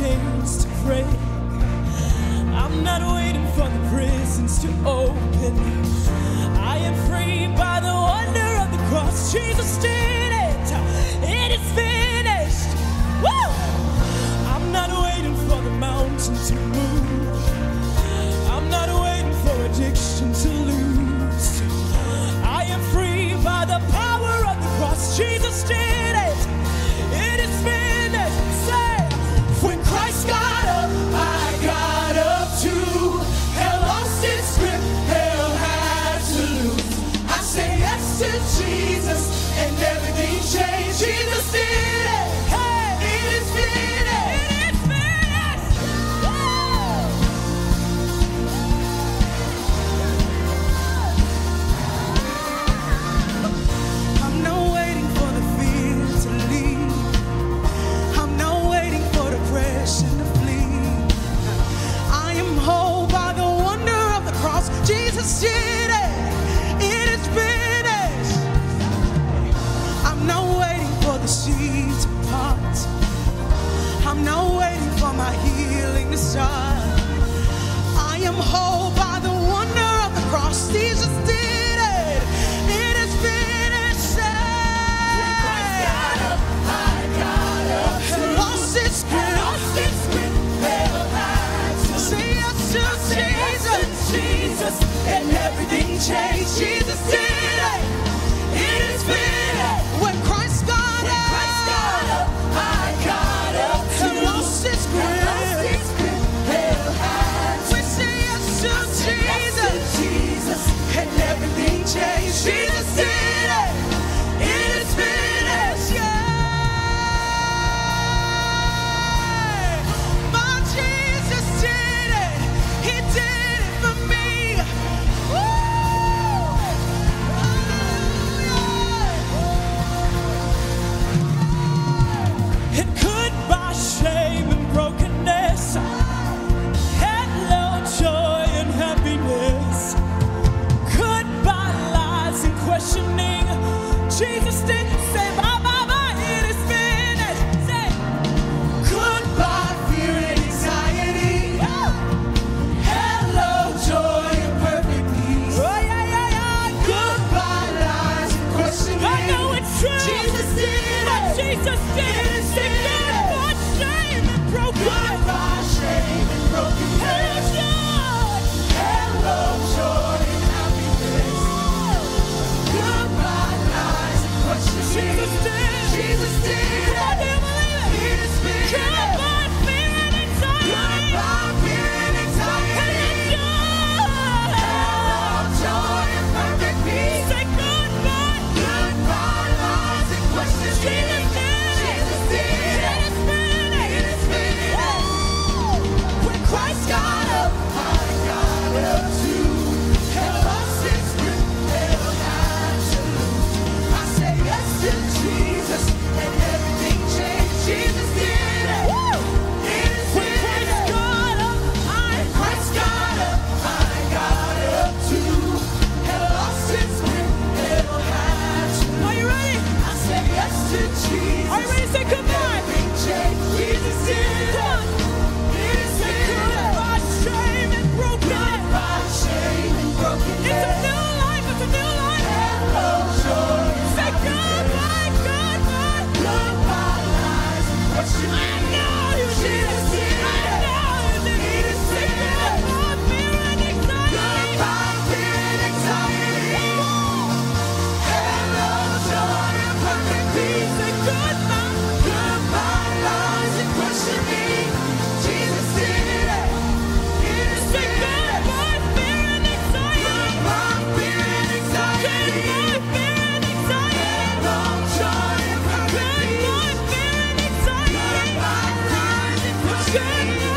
chains to break. I'm not waiting for the prisons to open. I am free by the wonder of the cross. Jesus did it. It is finished. Woo! I'm not waiting for the mountains to move. I'm not waiting for addiction to my healing side. I am whole by did it! Jesus did! Send